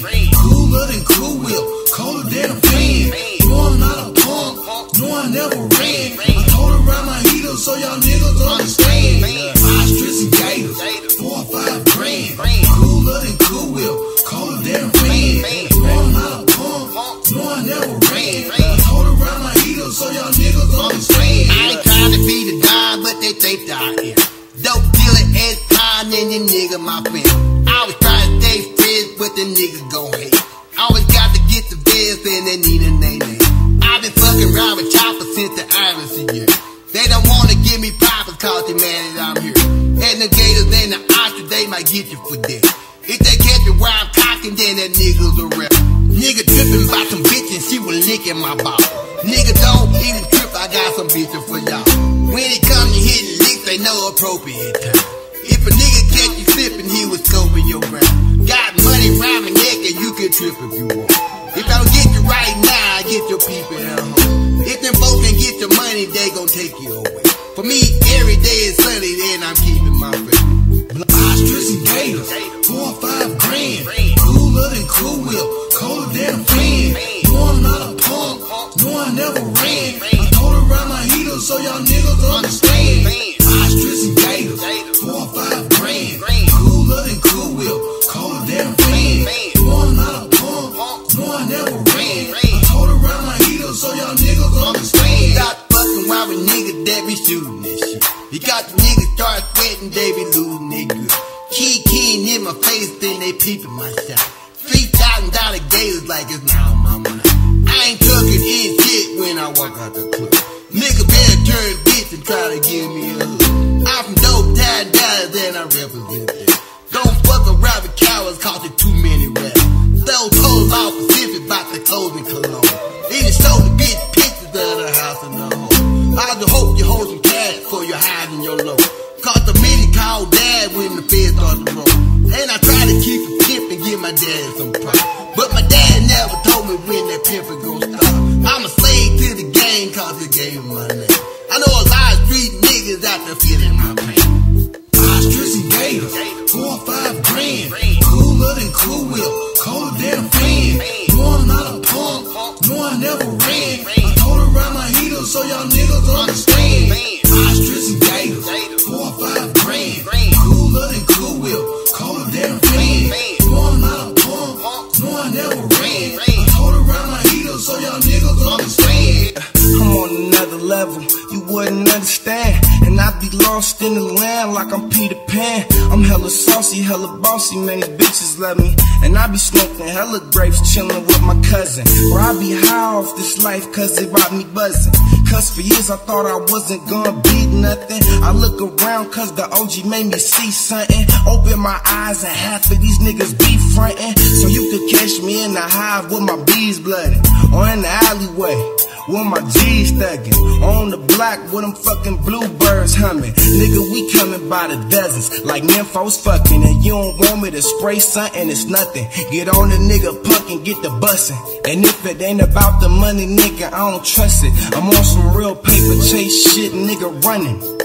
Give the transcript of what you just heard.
friend. Cooler than Cool Whip, colder than a fan. No, I'm not a punk, no, I never ran. I told around my heater so y'all niggas understand. The gators and the ostrich, they might get you for that. If they catch you while I'm cocking, then that nigga's a rap. Nigga tripping by some bitch and she was licking my ball. Nigga don't even trip, I got some bitches for y'all. When it comes to hitting licks, they know appropriate time. If a nigga catch you slipping, he was scoping your ground. Got money round my neck and you can trip if you want. If I don't get you right now, I get your people at home. If them folks can get your money, they gon' take you away. For me, every day is sunny, then I'm keeping faith. Ostrich and gators, four or five grand. Cooler than Cool Whip, colder than a fan. No, I'm not a punk, no, I never ran. I told around my heater so y'all niggas understand. Ostrich and gators, four or five grand. Cooler than Cool Whip, colder than a fan. No, I'm not a punk, no, I never ran. I told around my heater so y'all niggas understand. Stop fucking around with niggas that be shooting sweating, they be losing. Key keying in my face, then they peeping my shot. Three thousand dollar gators like it's now my money. I ain't tucking in shit when I walk out the club. Nigga better turn bitch and try to give me a hook. I'm from dope tied dollars and I represent that. Don't fuck around with cowards, cause it Than Cool Whip, colder than wouldn't understand. And I'd be lost in the land like I'm Peter Pan. I'm hella saucy, hella bossy, many bitches love me. And I be smoking hella grapes, chillin' with my cousin. Or I be high off this life cause it brought me buzzing. Cause for years I thought I wasn't gonna beat nothing. I look around cause the OG made me see something. Open my eyes and half of these niggas be frontin'. So you could catch me in the hive with my bees blooding. Or in the alleyway with my G's thuggin'. On the block with them fucking bluebirds humming. Nigga, we coming by the dozens, like nymphos fucking. And you don't want me to spray something, it's nothing. Get on the nigga punk and get the bussin'. And if it ain't about the money, nigga, I don't trust it. I'm on some real paper chase shit, nigga running.